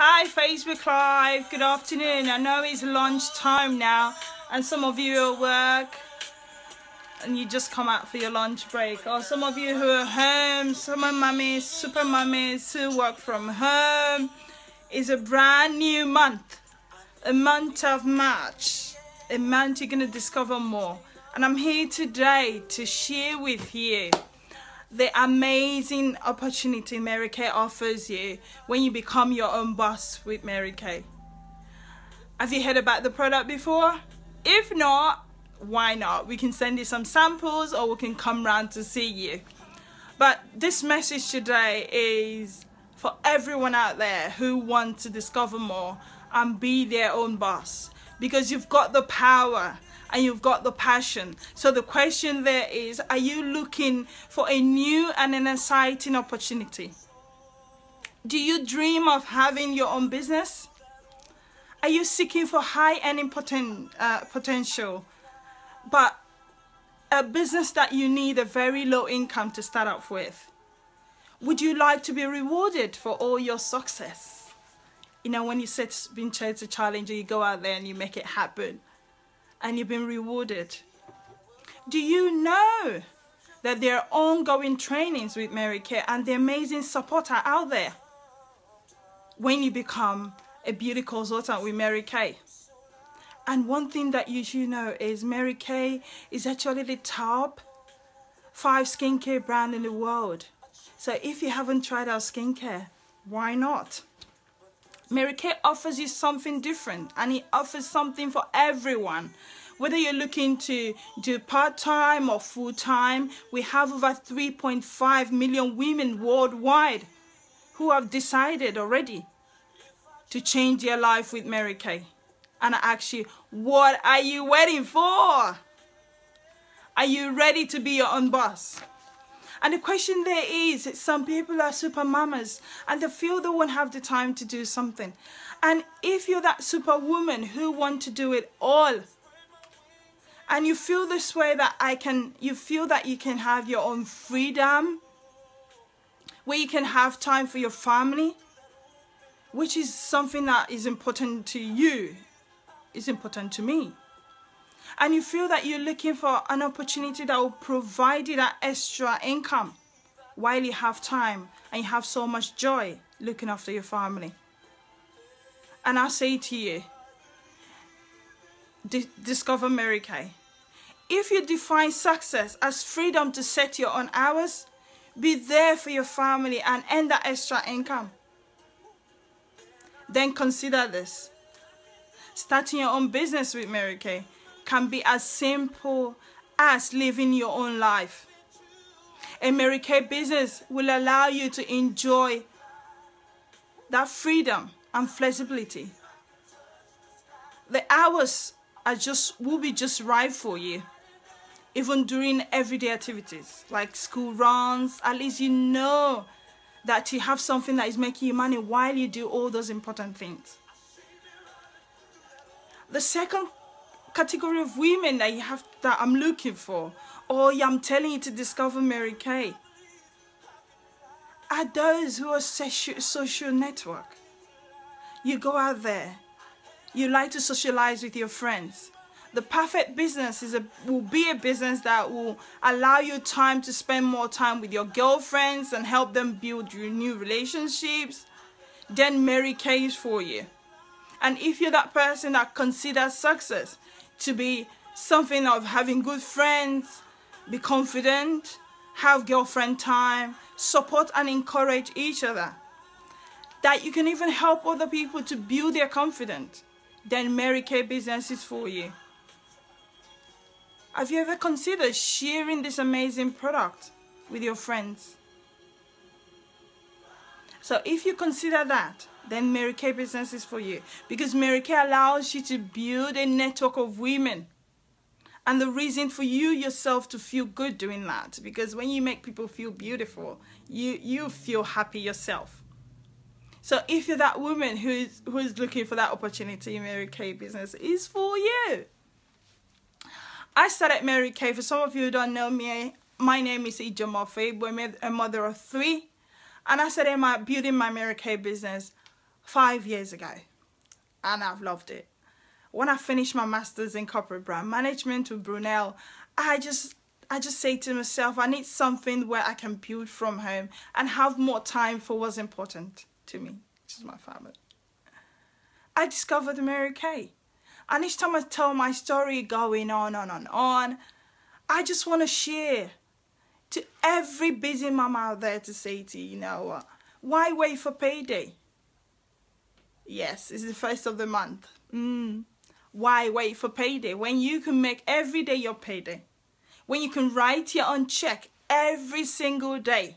Hi, Facebook Live. Good afternoon. I know it's lunch time now, and some of you are at work and you just come out for your lunch break. Or some of you who are home, some summer mummies, super mummies who work from home. It's a brand new month, a month of March, a month you're going to discover more. And I'm here today to share with you the amazing opportunity Mary Kay offers you when you become your own boss with Mary Kay. Have you heard about the product before? If not, why not? We can send you some samples or we can come round to see you. But this message today is for everyone out there who wants to discover more and be their own boss because you've got the power and you've got the passion. So the question there is, are you looking for a new and an exciting opportunity? Do you dream of having your own business? Are you seeking for high earning poten uh, potential, but a business that you need a very low income to start off with? Would you like to be rewarded for all your success? You know, when you set being to challenge, you go out there and you make it happen and you've been rewarded. Do you know that there are ongoing trainings with Mary Kay and the amazing support are out there when you become a beauty consultant with Mary Kay? And one thing that you should know is Mary Kay is actually the top five skincare brand in the world. So if you haven't tried our skincare, why not? Mary Kay offers you something different and it offers something for everyone. Whether you're looking to do part-time or full-time, we have over 3.5 million women worldwide who have decided already to change their life with Mary Kay. And I ask you, what are you waiting for? Are you ready to be your own boss? And the question there is, some people are super mamas and they feel they won't have the time to do something. And if you're that superwoman who want to do it all, and you feel this way that I can, you feel that you can have your own freedom, where you can have time for your family, which is something that is important to you, is important to me and you feel that you're looking for an opportunity that will provide you that extra income while you have time and you have so much joy looking after your family. And I say to you, discover Mary Kay. If you define success as freedom to set your own hours, be there for your family and earn that extra income, then consider this. Starting your own business with Mary Kay can be as simple as living your own life. A Mary Kay business will allow you to enjoy that freedom and flexibility. The hours are just will be just right for you. Even during everyday activities like school runs, at least you know that you have something that is making you money while you do all those important things. The second category of women that you have that I'm looking for or I'm telling you to discover Mary Kay are those who are social network. You go out there, you like to socialize with your friends. The perfect business is a will be a business that will allow you time to spend more time with your girlfriends and help them build your new relationships. Then Mary Kay is for you. And if you're that person that considers success to be something of having good friends, be confident, have girlfriend time, support and encourage each other. That you can even help other people to build their confidence. Then Mary Kay business is for you. Have you ever considered sharing this amazing product with your friends? So if you consider that, then Mary Kay business is for you. Because Mary Kay allows you to build a network of women. And the reason for you yourself to feel good doing that, because when you make people feel beautiful, you, you feel happy yourself. So if you're that woman who's, who's looking for that opportunity, Mary Kay business is for you. I started Mary Kay. For some of you who don't know me, my name is Ija Murphy. I'm a mother of three. And I started my building my Mary Kay business five years ago and I've loved it. When I finished my master's in corporate brand management with Brunel, I just I just say to myself, I need something where I can build from home and have more time for what's important to me, which is my family. I discovered Mary Kay. And each time I tell my story going on and on and on, I just want to share to every busy mom out there to say to you, you know why wait for payday? Yes, it's the first of the month. Mm. Why wait for payday when you can make every day your payday? When you can write your own check every single day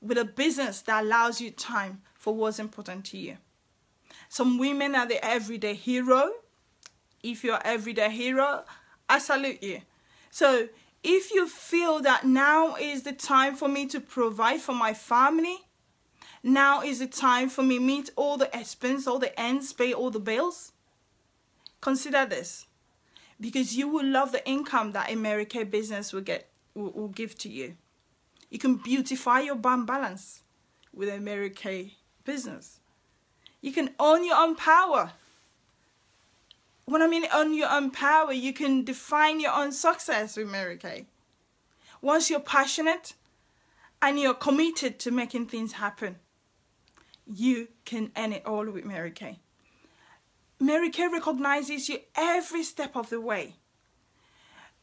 with a business that allows you time for what's important to you. Some women are the everyday hero. If you're everyday hero, I salute you. So if you feel that now is the time for me to provide for my family, now is the time for me meet all the expense, all the ends, pay all the bills. Consider this, because you will love the income that a Mary Kay business will get will, will give to you. You can beautify your bank balance with a Mary Kay business. You can own your own power. When I mean own your own power, you can define your own success with Mary Kay. Once you're passionate and you're committed to making things happen, you can end it all with Mary Kay. Mary Kay recognizes you every step of the way.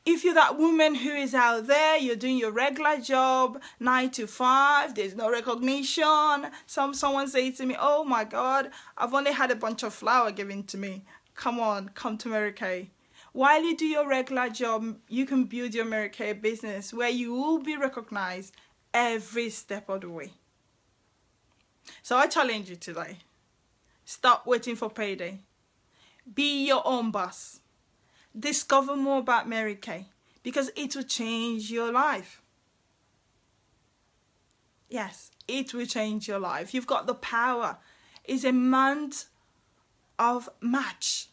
If you're that woman who is out there, you're doing your regular job, nine to five, there's no recognition. Some someone say to me, "Oh my God, I've only had a bunch of flour given to me." Come on, come to Mary Kay. While you do your regular job, you can build your Mary Kay business where you will be recognized every step of the way. So I challenge you today. Stop waiting for payday. Be your own boss. Discover more about Mary Kay because it will change your life. Yes, it will change your life. You've got the power. It's a month of March.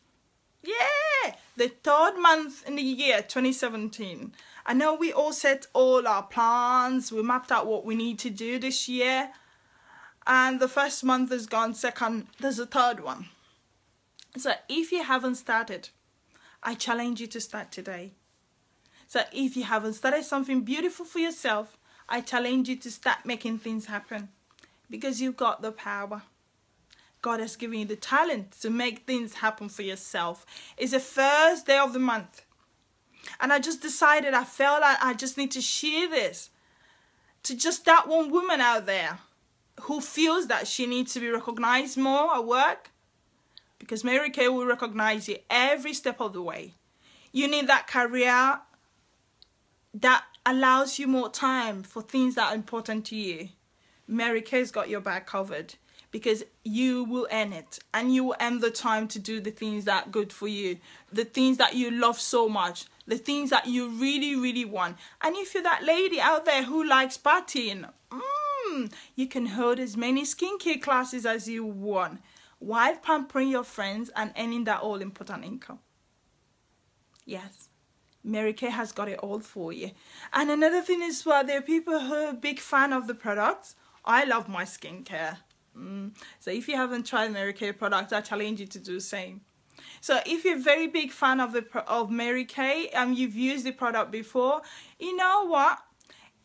Yeah, the third month in the year 2017. I know we all set all our plans. We mapped out what we need to do this year and the first month is gone second there's a third one. So if you haven't started i challenge you to start today. So if you haven't started something beautiful for yourself i challenge you to start making things happen. Because you've got the power. God has given you the talent to make things happen for yourself. It's the first day of the month. And i just decided i felt like i just need to share this to just that one woman out there who feels that she needs to be recognized more at work because Mary Kay will recognize you every step of the way. You need that career that allows you more time for things that are important to you. Mary Kay's got your back covered because you will earn it and you will earn the time to do the things that are good for you, the things that you love so much, the things that you really, really want. And if you're that lady out there who likes partying, mm, you can hold as many skincare classes as you want while pampering your friends and earning that all important income. Yes, Mary Kay has got it all for you. And another thing is well, there are people who are big fan of the products. I love my skincare. Mm. So if you haven't tried Mary Kay products, I challenge you to do the same. So if you're a very big fan of the of Mary Kay and you've used the product before, you know what?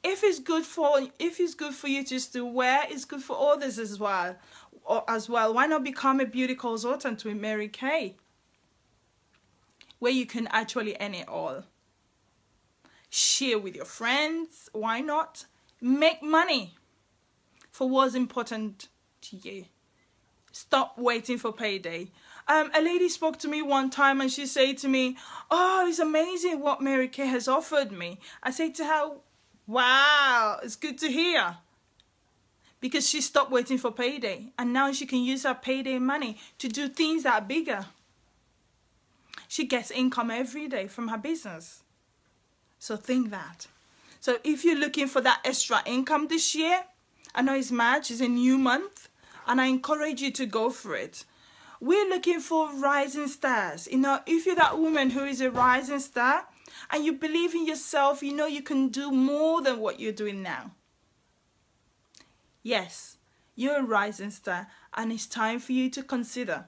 If it's good for if it's good for you just to wear it's good for others as well. Or as well. Why not become a beauty consultant with mary kay? Where you can actually earn it all. Share with your friends. Why not? Make money for what's important to you. Stop waiting for payday. Um, a lady spoke to me one time and she said to me, oh, it's amazing what Mary Kay has offered me. I said to her, Wow, it's good to hear. Because she stopped waiting for payday and now she can use her payday money to do things that are bigger. She gets income every day from her business. So think that. So if you're looking for that extra income this year, I know it's March, it's a new month, and I encourage you to go for it. We're looking for rising stars. You know, if you're that woman who is a rising star, and you believe in yourself, you know you can do more than what you're doing now. Yes, You're a rising star, and it's time for you to consider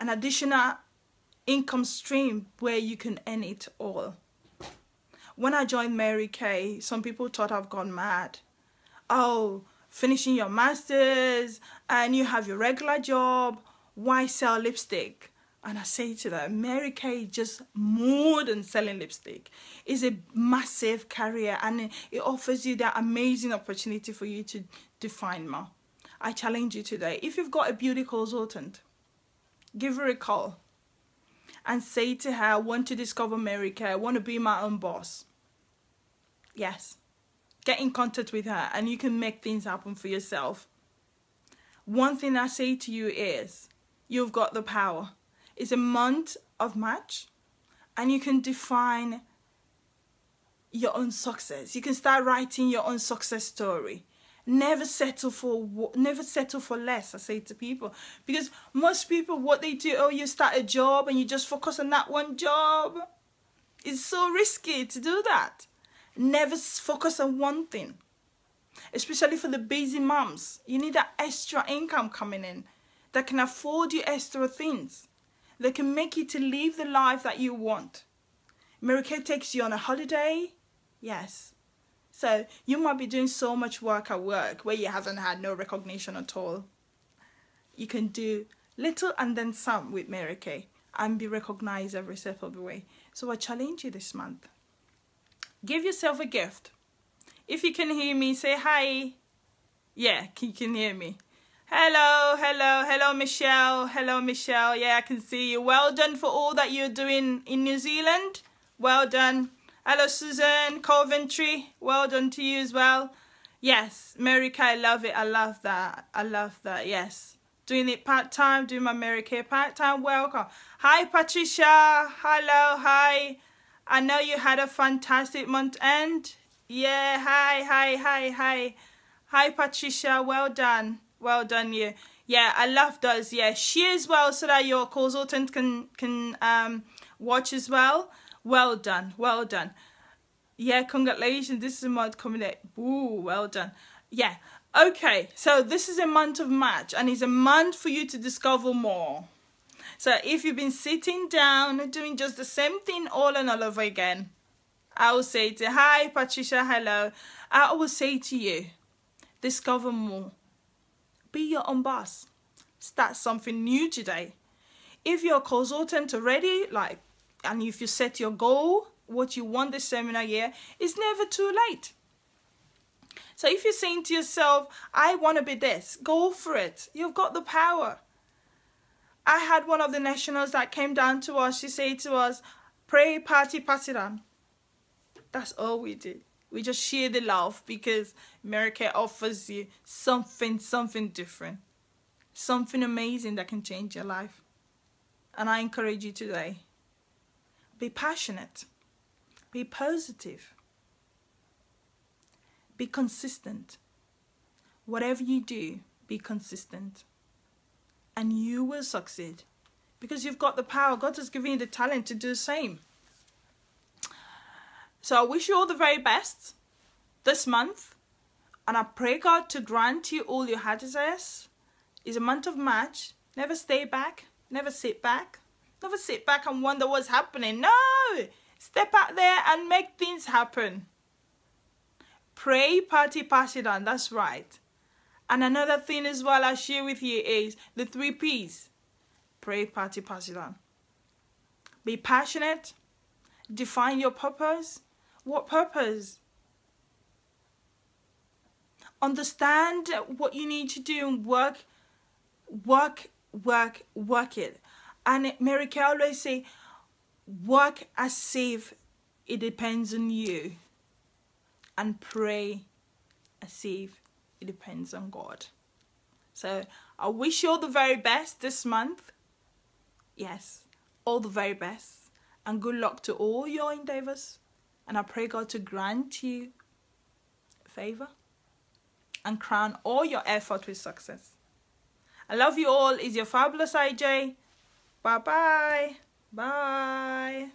an additional income stream where you can earn it all. When I joined Mary Kay, some people thought I've gone mad. Oh, finishing your master's and you have your regular job, why sell lipstick? And I say to them, Mary Kay just more than selling lipstick. It's a massive career and it offers you that amazing opportunity for you to define more. I challenge you today. If you've got a beauty consultant, give her a call and say to her, I want to discover Mary Kay. I want to be my own boss. Yes. Get in contact with her and you can make things happen for yourself. One thing I say to you is, you've got the power. It's a month of March and you can define your own success. You can start writing your own success story. Never settle for never settle for less. I say to people because most people what they do, oh, you start a job and you just focus on that one job. It's so risky to do that. Never focus on one thing. Especially for the busy moms, you need that extra income coming in that can afford you extra things that can make you to live the life that you want. Kay takes you on a holiday. Yes. So you might be doing so much work at work where you haven't had no recognition at all. You can do little and then some with Kay and be recognized every step of the way. So I challenge you this month. Give yourself a gift. If you can hear me, say hi. Yeah, you can hear me. Hello, hello, hello, Michelle. Hello, Michelle. Yeah, I can see you. Well done for all that you're doing in New Zealand. Well done. Hello, Susan, Coventry. Well done to you as well. Yes, Mary Kay, I love it. I love that. I love that. Yes. Doing it part-time, doing my Mary Kay part-time. Welcome. Hi, Patricia. Hello, hi. I know you had a fantastic month end. Yeah, hi, hi, hi, hi. Hi, Patricia. Well done. Well done, you. Yeah, I love those. Yeah, share as well so that your consultant can can um watch as well. Well done, well done. Yeah, congratulations. This is a month coming up. Ooh, well done. Yeah. Okay, so this is a month of March and it's a month for you to discover more. So if you've been sitting down doing just the same thing all and all over again, I will say to hi Patricia, hello. I will say to you, discover more. Be your own boss. Start something new today. If you're a consultant already, like, and if you set your goal, what you want this seminar year, it's never too late. So if you're saying to yourself, I want to be this, go for it. You've got the power. I had one of the nationals that came down to us. She said to us, pray, party, pass it on. That's all we did we just share the love because Mary Kay offers you something, something different, something amazing that can change your life. And I encourage you today, be passionate, be positive, be consistent. Whatever you do, be consistent. And you will succeed because you've got the power. God has given you the talent to do the same. So I wish you all the very best this month. And I pray God to grant you all your heart desires. It's a month of March. Never stay back. Never sit back. Never sit back and wonder what's happening. No! Step out there and make things happen. Pray, party, pass it on. That's right. And another thing as well I share with you is the three P's. Pray, party, pass it on. Be passionate. Define your purpose. What purpose? Understand what you need to do and work, work, work, work it. And Mary Kay always say, work as if it depends on you. And pray as if it depends on God. So I wish you all the very best this month. Yes, all the very best. And good luck to all your endeavors. And I pray God to grant you favor and crown all your effort with success. I love you all. Is your fabulous IJ. Bye-bye. Bye.